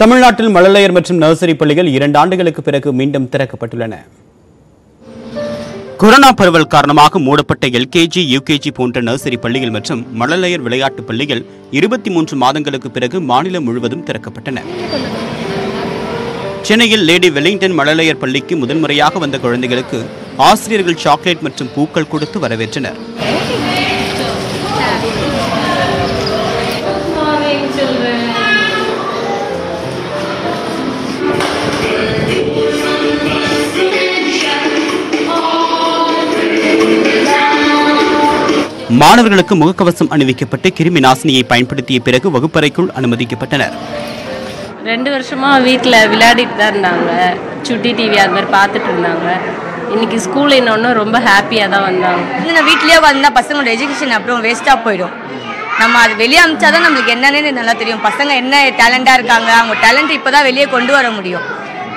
தமிழ்நாட்டில் மழலையர் மற்றும் நர்சரி பள்ளிகள் இரண்டு ஆண்டுகளுக்கு பிறகு மீண்டும் திறக்கப்பட்டுள்ளன. கொரோனா பரவல் காரணமாக மூடப்பட்ட எல்கேஜி யூகேஜி போன்ற நர்சரி பள்ளிகள் மற்றும் மழலையர் விளையாட்டு பள்ளிகள் இருபத்தி மூன்று மாதங்களுக்கு பிறகு மாநிலம் முழுவதும் திறக்கப்பட்டன. சென்னையில் லேடி வெலிங்டன் மழலையர் பள்ளிக்கு முதன்முறையாக வந்த குழந்தைகளுக்கு ஆசிரியர்கள் சாக்லேட் மற்றும் பூக்கள் கொடுத்து வரவேற்றனர். மாணவர்களுக்கு முகக்கவசம் அணிவிக்கப்பட்டு கிருமி நாசினியை பயன்படுத்திய பிறகு வகுப்பறைக்குள் அனுமதிக்கப்பட்டனர். ரெண்டு வருஷமா வீட்டில் விளையாடிட்டு தான் இருந்தாங்க. சுட்டி டிவி அது மாதிரி பார்த்துட்டு இருந்தாங்க. இன்னைக்கு ஸ்கூல் இன்னொன்று ரொம்ப ஹாப்பியாக தான் வந்தாங்க. வந்து நான் வீட்லயே வந்தால் பசங்களோட எஜுகேஷன் அப்புறம் வேஸ்ட்டாக போயிடும். நம்ம அது வெளியே அமிச்சா தான் நம்மளுக்கு என்னன்னு நல்லா தெரியும். பசங்க என்ன டேலண்டாக இருக்காங்க அவங்க டேலண்ட் இப்போ தான் வெளியே கொண்டு வர முடியும்.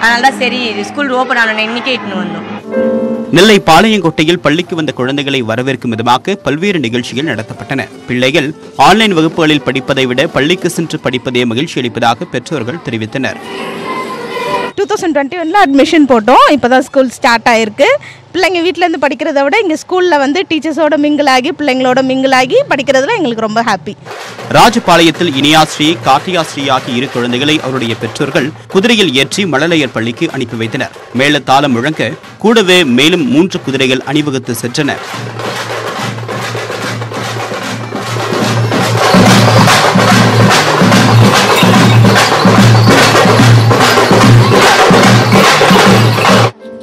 அதனால தான் சரி ஸ்கூல் ஓப்பன் ஆனோன்னு இன்னைக்கே இட்டுன்னு வந்தோம். நெல்லை பாளையங்கோட்டையில் பள்ளிக்கு வந்த குழந்தைகளை வரவேற்கும் விதமாக பல்வேறு நிகழ்ச்சிகள் நடத்தப்பட்டன. பிள்ளைகள் ஆன்லைன் வகுப்புகளில் படிப்பதை விட பள்ளிக்கு சென்று படிப்பதே மகிழ்ச்சி அளிப்பதாக பெற்றோர்கள் தெரிவித்தனர். டூ தௌசண்ட் டுவெண்ட்டி ஒனில் அட்மிஷன் போட்டோம். இப்போ தான் ஸ்கூல் ஸ்டார்ட் ஆயிருக்கு. பிள்ளைங்க வீட்டிலேருந்து படிக்கிறத விட இங்கே ஸ்கூலில் வந்து டீச்சர்ஸோட மிங்கிள் ஆகி பிள்ளைங்களோட மிங்கிள் ஆகி படிக்கிறதுல எங்களுக்கு ரொம்ப ஹாப்பி ராஜபாளையத்தில் இனியாஸ்ரீ கார்த்திகாஸ்ரீ ஆகிய இரு குழந்தைகளை அவருடைய பெற்றோர்கள் குதிரையில் ஏற்றி மழலையர் பள்ளிக்கு அனுப்பி வைத்தனர். மேளதாளம் முழங்க கூடவே மேலும் மூன்று குதிரைகள் அணிவகுத்து சென்றன.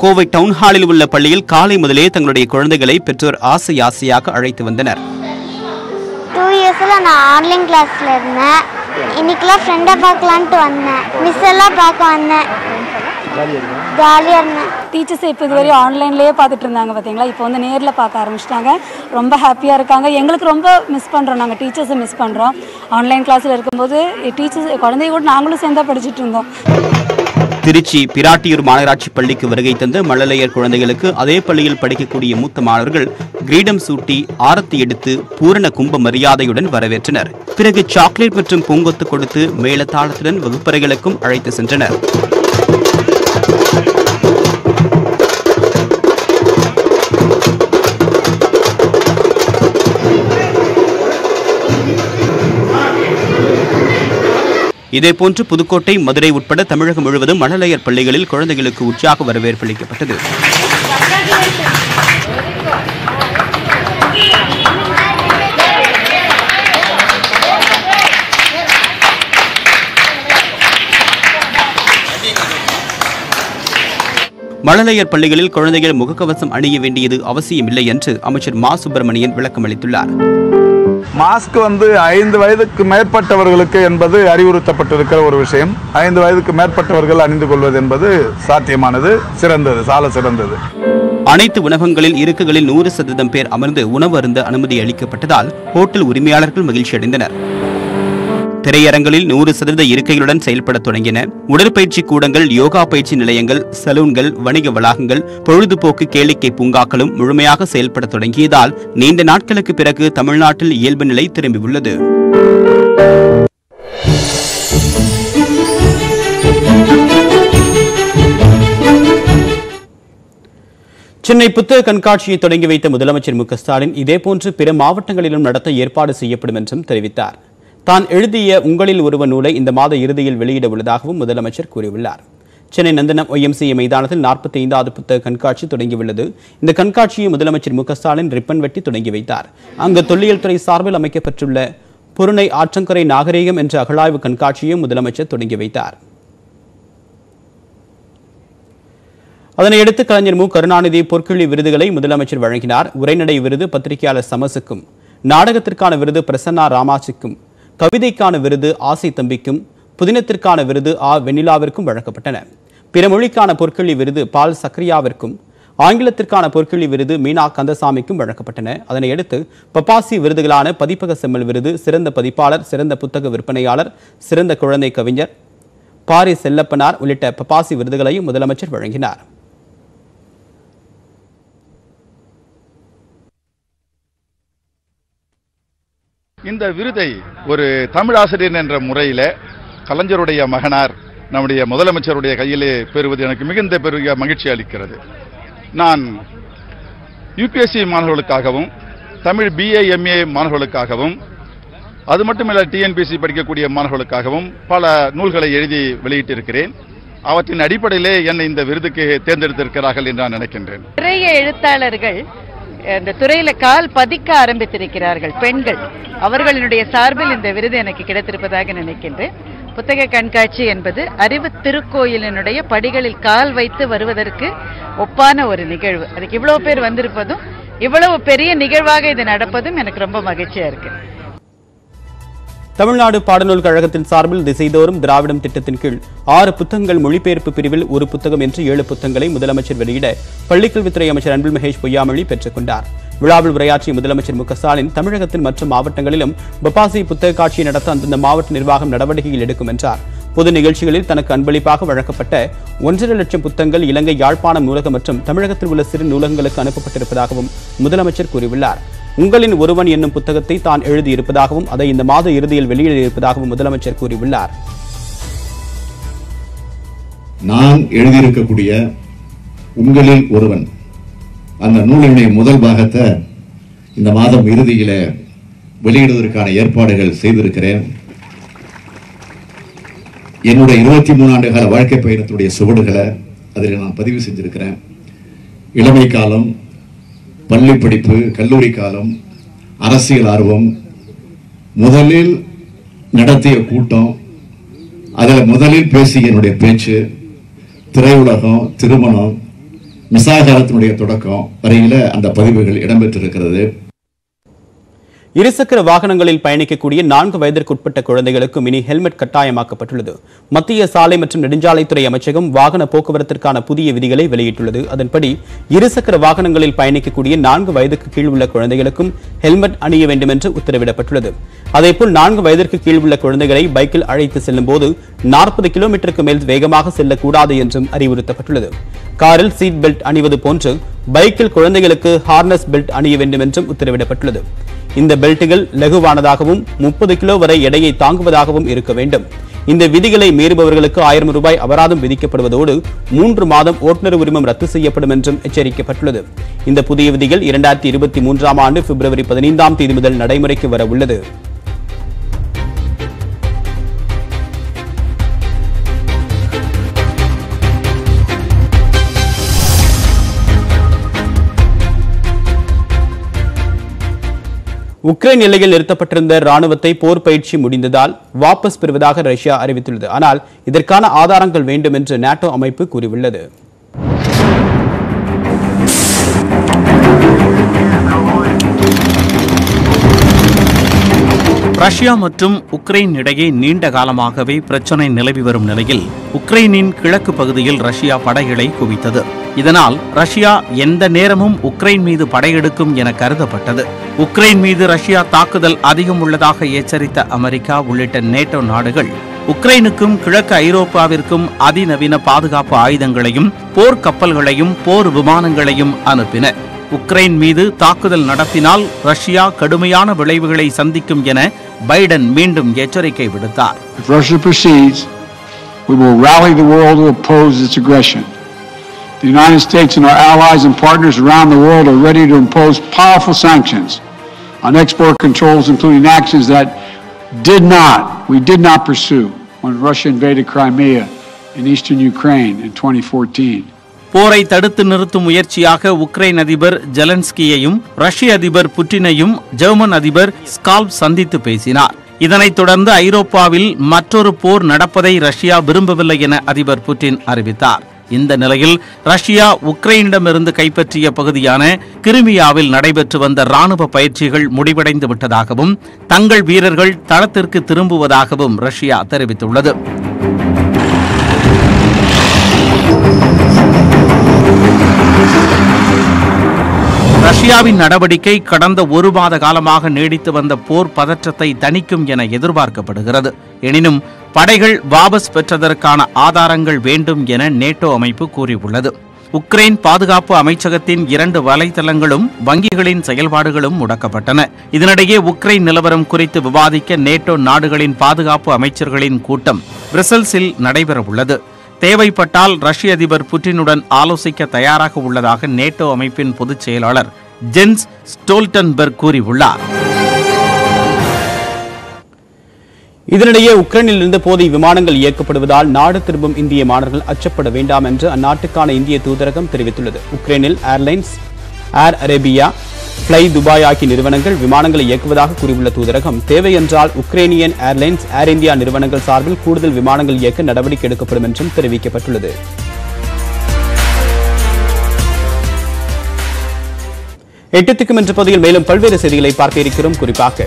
கோவை டவுன் ஹாலில் உள்ள பள்ளியில் காலை முதலே தங்களுடைய குழந்தைகளை பெற்றோர் ஆசை ஆசையாக அழைத்து வந்தனர். டூ இயர்ஸில் நான் ஆன்லைன் கிளாஸில் இருந்தேன். இன்னைக்கெல்லாம் ஃப்ரெண்டை பார்க்கலான்ட்டு வந்தேன். மிஸ் எல்லாம் பார்க்க வந்தேன். ஜாலியாக இருந்தேன். டீச்சர்ஸ் இப்போ இதுவரை ஆன்லைன்லேயே பார்த்துட்டு இருந்தாங்க பார்த்தீங்களா இப்போ வந்து நேரில் பார்க்க ஆரம்பிச்சிட்டாங்க. ரொம்ப ஹாப்பியாக இருக்காங்க. எங்களுக்கு ரொம்ப மிஸ் பண்ணுறோம் நாங்கள் டீச்சர்ஸை மிஸ் பண்ணுறோம் ஆன்லைன் கிளாஸில் இருக்கும்போது டீச்சர்ஸ் குழந்தைய கூட நாங்களும் சேர்ந்தா படிச்சுட்டு இருந்தோம். திருச்சி பிராட்டியூர் மாநகராட்சி பள்ளிக்கு வருகை தந்த மழலையர் குழந்தைகளுக்கு அதே பள்ளியில் படிக்கக்கூடிய மூத்த மாணவர்கள் கிரீடம் சூட்டி ஆரத்தி எடுத்து பூரண கும்ப மரியாதையுடன் வரவேற்றனர். பிறகு சாக்லேட் மற்றும் பூங்கொத்து கொடுத்து மேலத்தாளத்துடன் வகுப்பறைகளுக்கும் அழைத்து சென்றனர். இதேபோன்று புதுக்கோட்டை மதுரை உட்பட தமிழகம் முழுவதும் மழலையர் பள்ளிகளில் குழந்தைகளுக்கு உற்சாக வரவேற்பு அளிக்கப்பட்டது. மழலையர் பள்ளிகளில் குழந்தைகள் முகக்கவசம் அணிய வேண்டியது அவசியமில்லை என்று அமைச்சர் மா. சுப்பிரமணியன் விளக்கம் அளித்துள்ளார் மாஸ்க் வந்து ஐந்து வயதுக்கு மேற்பட்டவர்களுக்கு என்பது அறிவுறுத்தப்பட்டிருக்கிற ஒரு விஷயம். ஐந்து வயதுக்கு மேற்பட்டவர்கள் அணிந்து கொள்வது என்பது சாத்தியமானது சிறந்தது சால சிறந்தது. அனைத்து உணவகங்களில் இருக்கைகளில் நூறு சதவீதம் பேர் அமர்ந்து உணவு அருந்த அனுமதி அளிக்கப்பட்டதால் ஹோட்டல் உரிமையாளர்கள் மகிழ்ச்சி அடைந்தனர் திரையரங்களில் நூறு சதவீத இருக்கைகளுடன் செயல்பட தொடங்கின. உடற்பயிற்சி கூடங்கள் யோகா பயிற்சி நிலையங்கள் சலூன்கள் வணிக வளாகங்கள் பொழுதுபோக்கு கேளிக்கை பூங்காக்களும் முழுமையாக செயல்பட தொடங்கியதால் நீண்ட நாட்களுக்கு பிறகு தமிழ்நாட்டில் இயல்பு நிலை திரும்பியுள்ளது. சென்னை புத்தக கண்காட்சியை தொடங்கி வைத்த முதலமைச்சர் மு க ஸ்டாலின் இதேபோன்று பிற மாவட்டங்களிலும் நடத்த ஏற்பாடு செய்யப்படும் என்றும் தெரிவித்தார். தான் எழுதிய உங்களில் ஒருவ நூலை இந்த மாத இறுதியில் வெளியிட உள்ளதாகவும் முதலமைச்சர் கூறியுள்ளார். சென்னை நந்தனம் ஒய்எம்சிஏ மைதானத்தில் நாற்பத்தி ஐந்தாவது புத்தக கண்காட்சி தொடங்கியுள்ளது. இந்த கண்காட்சியை முதலமைச்சர் மு க ஸ்டாலின் ரிப்பன் வெட்டி தொடங்கி வைத்தார். அங்கு தொல்லியல் துறை சார்பில் அமைக்கப்பட்டுள்ள புருணை ஆற்றங்கரை நாகரீகம் என்ற அகழாய்வு கண்காட்சியையும் முதலமைச்சர் தொடங்கி வைத்தார். அதனையடுத்து கலைஞர் மு கருணாநிதி பொற்கிழி விருதுகளை முதலமைச்சர் வழங்கினார். உரைநடை விருது பத்திரிகையாளர் சமசுக்கும் நாடகத்திற்கான விருது பிரசன்னா ராமாசிக்கும் கவிதைக்கான விருது ஆசை தம்பிக்கும் புதினத்திற்கான விருது ஆ வெண்ணிலாவிற்கும் வழங்கப்பட்டன. பிற மொழிக்கான பொற்கிழி விருது பால் சக்ரியாவிற்கும் ஆங்கிலத்திற்கான பொற்கிழி விருது மீனா கந்தசாமிக்கும் வழங்கப்பட்டன. அதனையடுத்து பப்பாசி விருதுகளான பதிப்பக செம்மல் விருது சிறந்த பதிப்பாளர் சிறந்த புத்தக விற்பனையாளர் சிறந்த குழந்தை கவிஞர் பாரி செல்லப்பனார் உள்ளிட்ட பப்பாசி விருதுகளையும் முதலமைச்சர் வழங்கினார். இந்த விருதை ஒரு தமிழாசிரியர் என்ற முறையில் கலைஞருடைய மகனார் நம்முடைய முதலமைச்சருடைய கையிலே பெறுவது எனக்கு மிகுந்த பெரிய மகிழ்ச்சி அளிக்கிறது. நான் யூபிஎஸ்சி மாணவர்களுக்காகவும் தமிழ் பிஏ எம்ஏ மாணவர்களுக்காகவும் அது மட்டுமில்ல டிஎன்பிசி படிக்கக்கூடிய மாணவர்களுக்காகவும் பல நூல்களை எழுதி வெளியிட்டிருக்கிறேன். அவற்றின் அடிப்படையிலே என்னை இந்த விருதுக்கு தேர்ந்தெடுத்திருக்கிறார்கள் என்று நான் நினைக்கின்றேன். நிறைய எழுத்தாளர்கள் இந்த துறையில கால் பதிக்க ஆரம்பித்திருக்கிறார்கள் பெண்கள். அவர்களினுடைய சார்பில் இந்த விருது எனக்கு கிடைத்திருப்பதாக நினைக்கின்றேன். புத்தக கண்காட்சி என்பது அறிவு திருக்கோயிலினுடைய படிகளில் கால் வைத்து வருவதற்கு ஒப்பான ஒரு நிகழ்வு. அதுக்கு இவ்வளவு பேர் வந்திருப்பதும் இவ்வளவு பெரிய நிகழ்வாக இது நடப்பதும் எனக்கு ரொம்ப மகிழ்ச்சியா இருக்கு. தமிழ்நாடு பாடநூல் கழகத்தின் சார்பில் திசைதோறும் திராவிடம் திட்டத்தின் கீழ் ஆறு புத்தகங்கள் மொழிபெயர்ப்பு பிரிவில் ஒரு புத்தகம் என்று ஏழு புத்தகங்களை முதலமைச்சர் வெளியிட பள்ளிக்கல்வித்துறை அமைச்சர் அன்பில் மகேஷ் பொய்யாமொழி பெற்றுக் கொண்டார். விழாவில் உரையாற்றிய முதலமைச்சர் மு ஸ்டாலின் தமிழகத்தின் மற்ற மாவட்டங்களிலும் பப்பாசி புத்தக காட்சியை நடத்த அந்தந்த மாவட்ட நிர்வாகம் நடவடிக்கைகள் எடுக்கும் என்றார். பொது நிகழ்ச்சிகளில் தனக்கு அன்பளிப்பாக வழங்கப்பட்ட ஒன்றரை லட்சம் புத்தகங்கள் இலங்கை யாழ்ப்பாணம் நூலகம் மற்றும் தமிழகத்தில் உள்ள சிறு நூலகங்களுக்கு அனுப்பப்பட்டிருப்பதாகவும் முதலமைச்சர் கூறியுள்ளார். உங்களின் ஒருவன் என்னும் புத்தகத்தை தான் எழுதியிருப்பதாகவும் அதை இந்த மாத இறுதியில் வெளியிட இருப்பதாகவும் முதலமைச்சர் கூறியுள்ளார். நான் எழுதியிருக்கக்கூடிய உங்களில் ஒருவன் அந்த நூலினுடைய முதல் பாகத்தை இந்த மாதம் இறுதியில வெளியிடுவதற்கான ஏற்பாடுகள் செய்திருக்கிறேன். என்னுடைய இருபத்தி மூணு கால வாழ்க்கை பயணத்துடைய சுவடுகளை அதில் நான் பதிவு செஞ்சிருக்கிறேன் இளமை காலம் பள்ளி படிப்பு கல்லூரி காலம் அரசியல் ஆர்வம் முதலில் நடத்திய கூட்டம் அதில் முதலில் பேசிய என்னுடைய பேச்சு திரையுலகம் திருமணம் மிசாகாரத்தினுடைய தொடக்கம் வரையில் அந்த பதிவுகள் இடம்பெற்றிருக்கிறது. இருசக்கர வாகனங்களில் பயணிக்கக்கூடிய நான்கு வயதிற்குட்பட்ட குழந்தைகளுக்கும் இனி ஹெல்மெட் கட்டாயமாக்கப்பட்டுள்ளது. மத்திய சாலை மற்றும் நெடுஞ்சாலைத்துறை அமைச்சகம் வாகன போக்குவரத்திற்கான புதிய விதிகளை வெளியிட்டுள்ளது. அதன்படி இருசக்கர வாகனங்களில் பயணிக்கக்கூடிய நான்கு வயதுக்கு கீழ் உள்ள குழந்தைகளுக்கும் ஹெல்மெட் அணிய வேண்டும் என்று உத்தரவிடப்பட்டுள்ளது. அதேபோல் நான்கு வயதிற்கு கீழ் உள்ள குழந்தைகளை பைக்கில் அழைத்து செல்லும் போது நாற்பது கிலோமீட்டருக்கு மேல் வேகமாக செல்லக்கூடாது என்றும் அறிவுறுத்தப்பட்டுள்ளது. காரில் சீட் பெல்ட் அணிவது போன்று பைக்கில் குழந்தைகளுக்கு ஹார்னஸ் பெல்ட் அணிய வேண்டும் என்றும் உத்தரவிடப்பட்டுள்ளது. இந்த பெல்ட்டுகள் லகுவானதாகவும் முப்பது கிலோ வரை எடையை தாங்குவதாகவும் இருக்க வேண்டும். இந்த விதிகளை மீறுபவர்களுக்கு ஆயிரம் ரூபாய் அபராதம் விதிக்கப்படுவதோடு மூன்று மாதம் ஓட்டுநர் உரிமம் ரத்து செய்யப்படும் என்றும் எச்சரிக்கப்பட்டுள்ளது. இந்த புதிய விதிகள் இரண்டாயிரத்தி இருபத்தி மூன்றாம் ஆண்டு பிப்ரவரி பதினைந்தாம் தேதி முதல் நடைமுறைக்கு வர உள்ளது. உக்ரைன் எல்லையில் நிறுத்தப்பட்டிருந்த ராணுவத்தை போர் பயிற்சி முடிந்ததால் வாபஸ் பெறுவதாக ரஷ்யா அறிவித்துள்ளது. ஆனால் இதற்கான ஆதாரங்கள் வேண்டும் என்று நாட்டோ அமைப்பு கூறியுள்ளது. ரஷ்யா மற்றும் உக்ரைன் இடையே நீண்ட காலமாகவே பிரச்சனை நிலவி வரும் நிலையில் உக்ரைனின் கிழக்கு பகுதியில் ரஷ்யா படைகளை குவித்தது. இதனால் ரஷ்யா எந்த நேரமும் உக்ரைன் மீது படையெடுக்கும் என கருதப்பட்டது. உக்ரைன் மீது ரஷ்யா தாக்குதல் அதிகம் உள்ளதாக எச்சரித்த அமெரிக்கா உள்ளிட்ட நேட்டோ நாடுகள் உக்ரைனுக்கும் கிழக்கு ஐரோப்பாவிற்கும் அதிநவீன பாதுகாப்பு ஆயுதங்களையும் போர் கப்பல்களையும் போர் விமானங்களையும் அனுப்பின. உக்ரைன் மீது தாக்குதல் நடத்தினால் ரஷ்யா கடுமையான விளைவுகளை சந்திக்கும் என பைடன் மீண்டும் எச்சரிக்கை விடுத்தார். The United States and our allies and partners around the world are ready to impose powerful sanctions on export controls, including actions that did not, we did not pursue when Russia invaded Crimea in eastern Ukraine in 2014. போரை தடுத்து நிறுத்தும் முயற்சியாக Ukraine அதிபர் ஜெலன்ஸ்கியையும் ரஷ்ய அதிபர் புட்டினையும் German அதிபர் scalp சந்தித்து பேசினார் இதனைத் தொடர்ந்து ஐரோப்பாவில் மற்றொரு போர் நடப்பதை ரஷ்யா விரும்பவில்லை என அதிபர் புட்டின் அறிவித்தார் இந்த நிலையில் ரஷ்யா உக்ரைனிடமிருந்து கைப்பற்றிய பகுதியான கிரிமியாவில் நடைபெற்று வந்த ராணுவ பயிற்சிகள் முடிவடைந்து விட்டதாகவும் தங்கள் வீரர்கள் தளத்திற்கு திரும்புவதாகவும் ரஷ்யா தெரிவித்துள்ளது. ரஷ்யாவின் நடவடிக்கை கடந்த ஒரு மாத காலமாக நீடித்து வந்த போர் பதற்றத்தை தணிக்கும் என எதிர்பார்க்கப்படுகிறது. எனினும் படைகள் வாபஸ் பெற்றதற்கான ஆதாரங்கள் வேண்டும் என நேட்டோ அமைப்பு கூறியுள்ளது. உக்ரைன் பாதுகாப்பு அமைச்சகத்தின் இரண்டு வலைதளங்களும் வங்கிகளின் செயல்பாடுகளும் முடக்கப்பட்டன. இதனிடையே உக்ரைன் நிலவரம் குறித்து விவாதிக்க நேட்டோ நாடுகளின் பாதுகாப்பு அமைச்சர்களின் கூட்டம் பிரசல்ஸில் நடைபெறவுள்ளது. தேவைப்பட்டால் ரஷ்ய அதிபர் புட்டினுடன் ஆலோசிக்க தயாராக உள்ளதாக நேட்டோ அமைப்பின் பொதுச் செயலாளர் ஜென்ஸ் ஸ்டோல்டன்பர்க் கூறியுள்ளார். இதனிடையே உக்ரைனிலிருந்து போதை விமானங்கள் இயக்கப்படுவதால் நாடு திரும்பும் இந்திய மாணவர்கள் அச்சப்பட வேண்டாம் என்று அந்நாட்டுக்கான இந்திய தூதரகம் தெரிவித்துள்ளது. உக்ரைனில் airlines Air Arabia fly Dubai ஆகிய நிறுவனங்கள் விமானங்களை இயக்குவதாக கூறியுள்ள தூதரகம் தேவை என்றால் உக்ரைனியன் ஏர்லைன்ஸ் ஏர் இந்தியா நிறுவனங்கள் சார்பில் கூடுதல் விமானங்கள் இயக்க நடவடிக்கை எடுக்கப்படும் என்றும் தெரிவிக்கப்பட்டுள்ளது. எட்டு திக்கும் என்ற பகுதியில் மேலும் பல்வேறு செய்திகளை பார்க்க இருக்கிறோம். குறிப்பாக